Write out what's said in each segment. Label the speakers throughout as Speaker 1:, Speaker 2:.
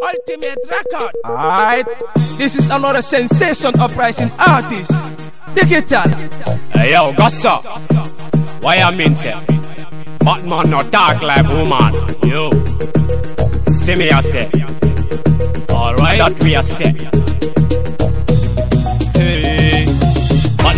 Speaker 1: Ultimate record. Alright. This is another sensation uprising artist. Digital.
Speaker 2: Hey yo, Gosso. Why I mean say? Batman no dark like woman. Yo. See me I say. Alright, that we are say.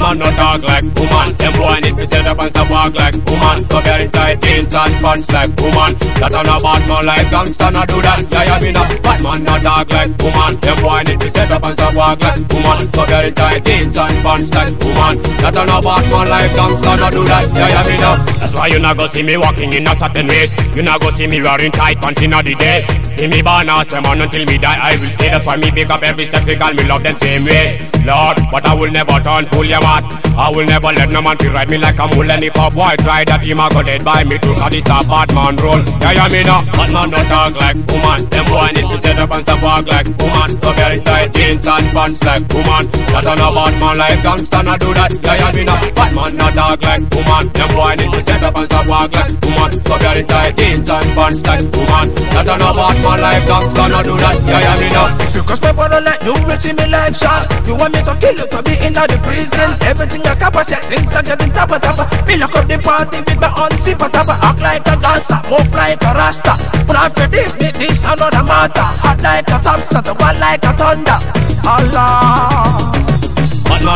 Speaker 2: man no talk like woman. Them boy need to set up and walk like woman. Go very tight jeans and pants like woman. That on a bad man like gangsta no do that. Yeah, yeah, me no bad man no talk like woman. Them boy need to set up and stop walk like woman. Go very tight jeans and pants like woman. That on a bad man like gangsta no do that. Yeah, yeah, me no. That's why you not go see me walking in a certain way. You not go see me wearing tight pants in the day. See me born as them on until me die. I will stay. That's why me pick up every sexy girl. Me love them same way. Lord, but I will never turn fool your heart. I will never let no man feel ride me like a mule. And if a boy try that, he might go dead by me too. Cause it's a bad man role. Yeah, yeah, me no. Bad man no talk like woman. Them boy need to set up and stop walk like woman. So very tight jeans and pants like woman. That a bad man like gangsta no do that. Yeah, yeah, me no. Bad man no talk like woman. Them boy need to set up and stop walk like woman. So very tight jeans and pants like woman. That a bad man like gangsta no do that. Yeah, yeah, me no.
Speaker 1: Because my brother like you see me like shot. You want me to kill you to be in the prison. Everything I cap, I set things are getting of top. Me lock up the party with my own zipper top. Act like a gangster, move like a rasta. But after this, me this another matter. Hot like a top, set one like a thunder. Allah.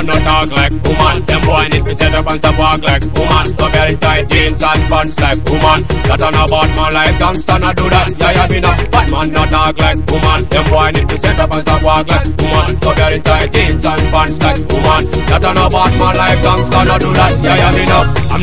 Speaker 2: Man no talk like woman. Them boy need to set up and stop walk like woman. So very tight jeans and pants like woman. That on a bad man like gangsta no do that. Yeah, yeah, me no. Bad man no talk like woman. Them boy need to set up and stop walk like woman. So very tight jeans and pants like woman. That on a bad man like gangsta no do that.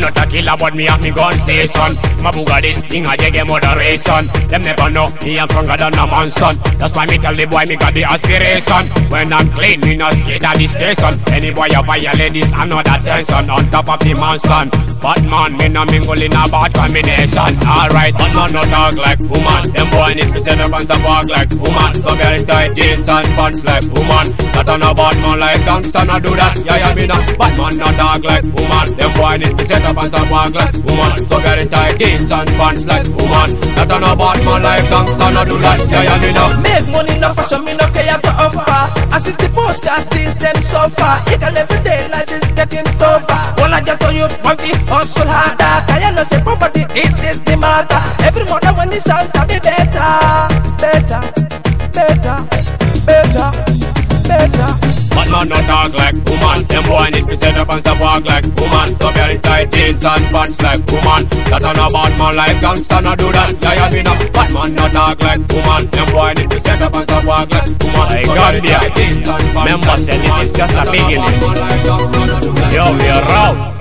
Speaker 2: Not a killer, but me have me gun station. My this thing I get moderation. Them never know me I'm stronger than a man son. That's why me tell the boy me got the aspiration. When I'm clean, me not scared of the station. Any boy you violate this another tension on top of the mansion. But man, me no mingle in a bad combination. Alright, but man no talk like woman. Them boy need to set up and stop walk like woman. So very tight jeans and pants like woman. That on a bad man like gangsta no do that. Yeah, yeah, me no. Bad man no talk like woman. Them boy need to set up and stop walk like woman. So very tight jeans and pants like woman. That on a bad man like gangsta no do that. Yeah, yeah, me no.
Speaker 1: Make money no fashion, me no care to offer. Assist the posters, things them suffer. Each and every day life is getting tougher. All I get to you, one feet hustle harder. Cause you know say poverty is this the matter. Every mother when it's out to be better, better, better, better, better.
Speaker 2: Bad man no talk like woman. Them boy need to set up and stop walk like woman. So very tight jeans and pants like woman. That on a bad man like gangsta no do that. Yeah, yeah, me no. Bad man no talk like woman. Them boy need to set up and stop walk like woman.
Speaker 3: My God, yeah. Remember, say this is just a beginning. Yo, we are out.